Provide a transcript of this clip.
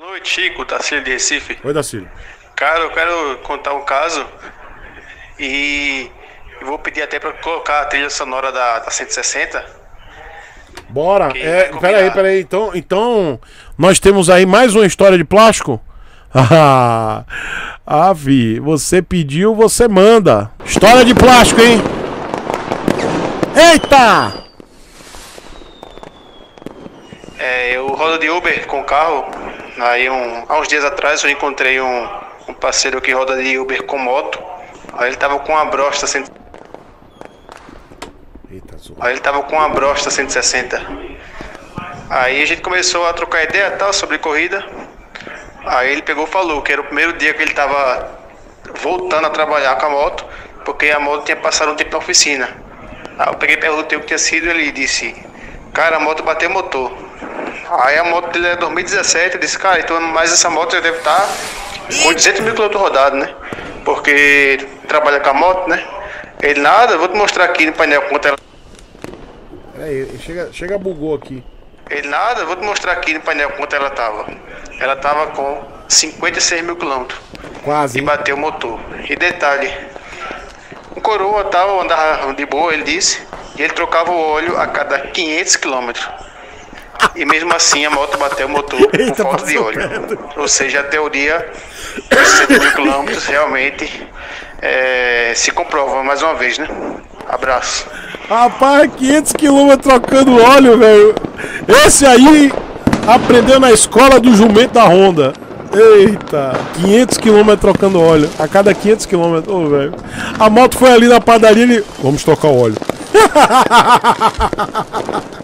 Boa noite, Chico, Tacílio de Recife. Oi, Dacílio. Cara, eu quero contar um caso e vou pedir até pra colocar a trilha sonora da, da 160. Bora. É, peraí, peraí. Então, então, nós temos aí mais uma história de plástico? Ah, Avi, você pediu, você manda. História de plástico, hein? Eita! É, eu rodo de Uber com carro. Aí, um, há uns dias atrás, eu encontrei um, um parceiro que roda de Uber com moto. Aí ele tava com uma brosta, Eita, aí ele tava com uma brosta 160. Aí a gente começou a trocar ideia tal sobre corrida. Aí ele pegou e falou que era o primeiro dia que ele tava voltando a trabalhar com a moto, porque a moto tinha passado um tempo na oficina. Aí eu peguei e perguntei o que tinha sido, ele disse, cara, a moto bateu o motor. Aí a moto dele é 2017, eu disse, cara, então mais essa moto já deve estar com 200 mil quilômetros rodados, né? Porque trabalha com a moto, né? Ele, nada, vou te mostrar aqui no painel quanto ela Peraí, chega, chega bugou aqui. Ele, nada, vou te mostrar aqui no painel quanto ela tava. Ela tava com 56 mil quilômetros Quase. e hein? bateu o motor. E detalhe, um coroa tal, andava de boa, ele disse, e ele trocava o óleo a cada 500 quilômetros. E mesmo assim a moto bateu o motor por Eita, falta de óleo. perto. Ou seja, a teoria dos 60 mil quilômetros realmente é, se comprova mais uma vez, né? Abraço. Rapaz, 500 km trocando óleo, velho. Esse aí aprendeu na escola do jumento da Honda. Eita, 500 km trocando óleo. A cada 500 km, ô, velho. A moto foi ali na padaria e ele. Vamos trocar o óleo.